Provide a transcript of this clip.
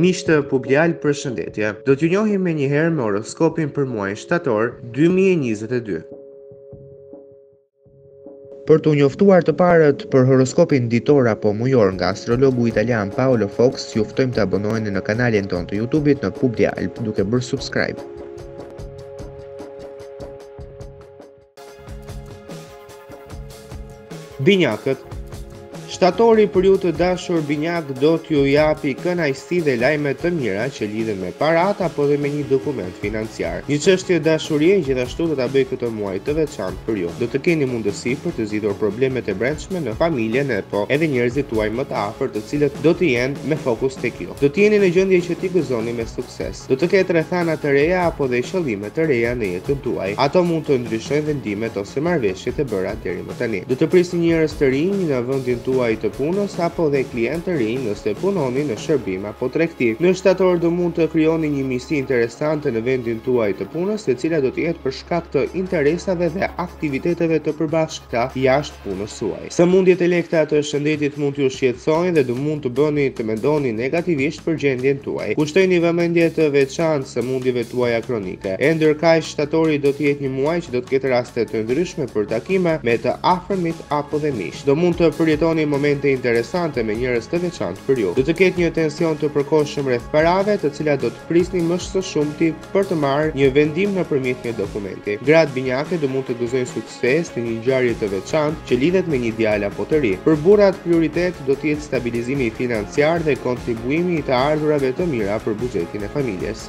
Miq të Publialb përshëndetje, do t'ju njohim menjëherë me horoskopin për muajin shtator 2022. Për t'u njoftuar të parët për horoskopin ditor apo mujor nga astrologu italian Paolo Fox, ju ftojmë të abonoheni në kanalin tonë të YouTube-it në Publialb, duke bërë subscribe. Binjakët Shtatori për ju të dashur binjakë do t'ju japi kënaqësi dhe lajme të mira që lidhen me paratë apo dhe me një dokument financiar. Një çështje dashurie gjithashtu do ta bëjë këtë muaj të veçantë për ju. Do të keni mundësi për të zgjidhur problemet e brendshme në familje apo edhe njerëzit tuaj më të afërt, të cilët do të jenë me fokus tek ju. Do të jeni në gjendje që t'i gëzoni me sukses. Do të ketë rrethana të reja apo dhe qëllime të reja në jetën tuaj. Ato mund të ndryshojnë vendimet ose marrëveshjet e bëra deri më tani. Do të prisni njerëz të rinj në vendin tuaj të punës apo dhe klientë të rinj nëse punoni në shërbim apo tregti. Në shtator do mund të krijoni një miqësi interesante në vendin tuaj të punës, e cila do të jetë për shkak të interesave dhe aktiviteteve të përbashkëta jashtë punës suaj. Sëmundjet e lehta të shëndetit mund t'ju shqetësojnë dhe do mund të bëni të mendoni negativisht për gjendjen tuaj. Kushtojini vëmendje të veçantë sëmundjeve tuaja kronike. E ndërkaq, shtatori do të jetë një muaj që do të ketë raste të ndryshme për takime me të afërmit apo dhe miqtë. Do mund të përjetoni momente interesante me njerëz të veçantë për ju. Do të ketë një tension të përkohshëm rreth parave, të cilat do të prisni më së shumti për të marrë një vendim nëpërmjet një dokumenti. Gratë binjake do mund të gëzojnë suksese ses në një ngjarje të veçantë që lidhet me një djalë apo të ri. Për burrat prioritet do të jetë stabilizimi financiar dhe kontribuimi i të ardhurave të mira për buxhetin e familjes.